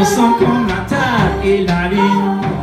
Ensemble comme la table et la ligne.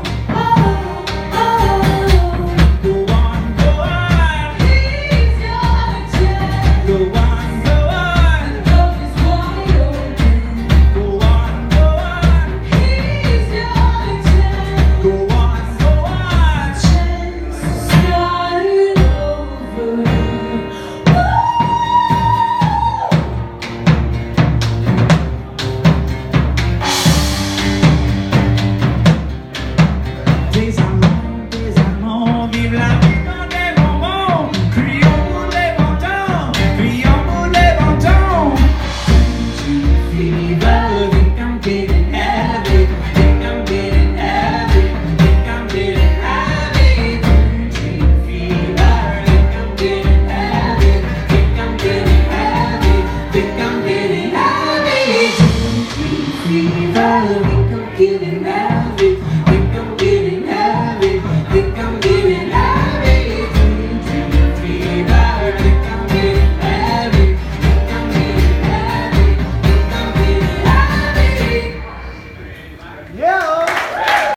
Thank you.